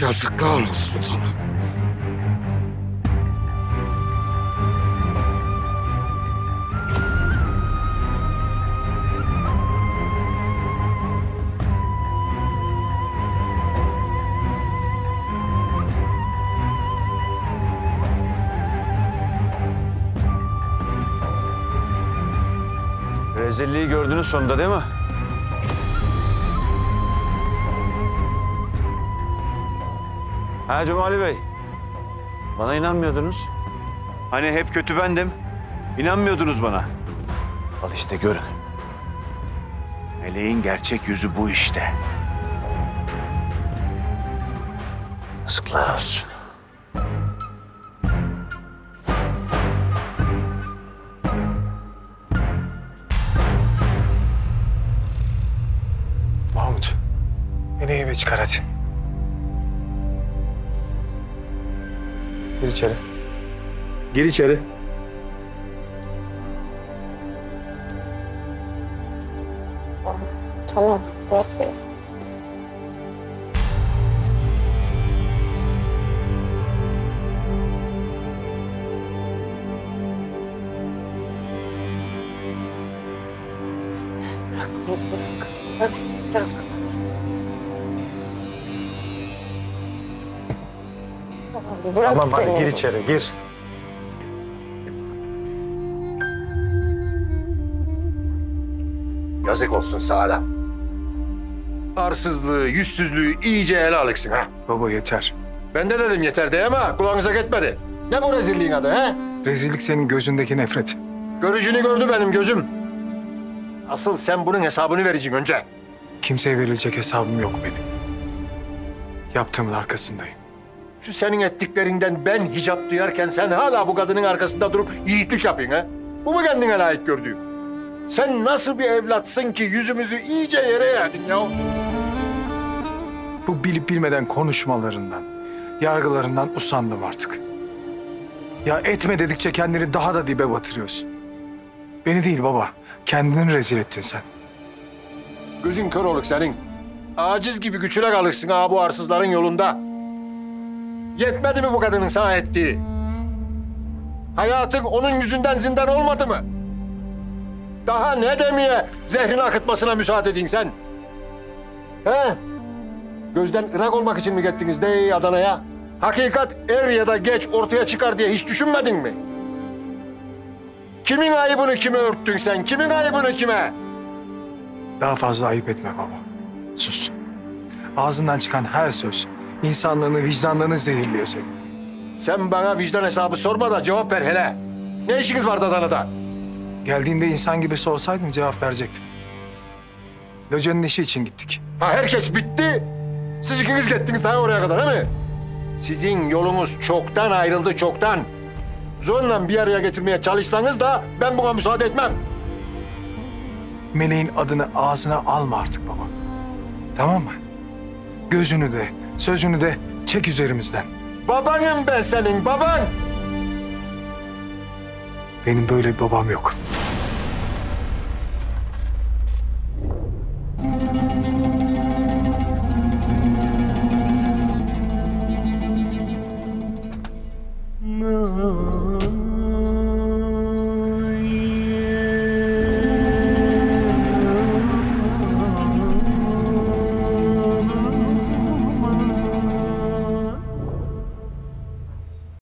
Yazıklar olsun sana. Rezilliği gördünüz sonunda değil mi? Ha Cumali Bey. Bana inanmıyordunuz. Hani hep kötü bendim. İnanmıyordunuz bana. Al işte görün. Meleğin gerçek yüzü bu işte. Yazıklar olsun. Mahmut. Beni eve çıkar hadi. Gir içeri. Gir içeri. Tamam. Bırak beni. Bırak bırak. Bırak, bırak. Bırak Tamam hadi gir içeri gir. Yazık olsun sana. Arsızlığı, yüzsüzlüğü iyice ele alıksın ha. Baba yeter. Ben de dedim yeter diye ama kulağınıza gitmedi. Ne bu rezilliğin adı ha? Rezillik senin gözündeki nefret. Görücünü gördü benim gözüm. Asıl sen bunun hesabını vereceksin önce. Kimseye verilecek hesabım yok benim. Yaptığımın arkasındayım. Şu senin ettiklerinden ben hicap duyarken sen hala bu kadının arkasında durup yiğitlik yapıyorsun ha? Bu mu kendine layık gördüğün? Sen nasıl bir evlatsın ki yüzümüzü iyice yere yerdin ya? Bu bilip bilmeden konuşmalarından, yargılarından usandım artık. Ya etme dedikçe kendini daha da dibe batırıyorsun. Beni değil baba, kendini rezil ettin sen. Gözün kör oluk senin. Aciz gibi güçüne kalırsın ha bu arsızların yolunda. Yetmedi mi bu kadının sana ettiği? Hayatın onun yüzünden zindan olmadı mı? Daha ne demeye zehrini akıtmasına müsaade edin sen? He? Gözden ırak olmak için mi gittiniz de Adana'ya? Hakikat er ya da geç ortaya çıkar diye hiç düşünmedin mi? Kimin ayıbını kime örttün sen? Kimin ayıbını kime? Daha fazla ayıp etme baba. Sus. Ağzından çıkan her söz insanlığını, vicdanlığını zehirliyor seni. Sen bana vicdan hesabı sorma da cevap ver hele. Ne işiniz vardı Adana'da? Geldiğinde insan gibi sorsaydın cevap verecektim. Locanın işi için gittik. Ha herkes bitti. Siz ikiniz gittiniz daha oraya kadar değil mi? Sizin yolunuz çoktan ayrıldı çoktan. Zorla bir araya getirmeye çalışsanız da ben buna müsaade etmem. Meleğin adını ağzına alma artık baba. Tamam mı? Gözünü de, sözünü de çek üzerimizden. Babanım ben senin baban. Benim böyle bir babam yok.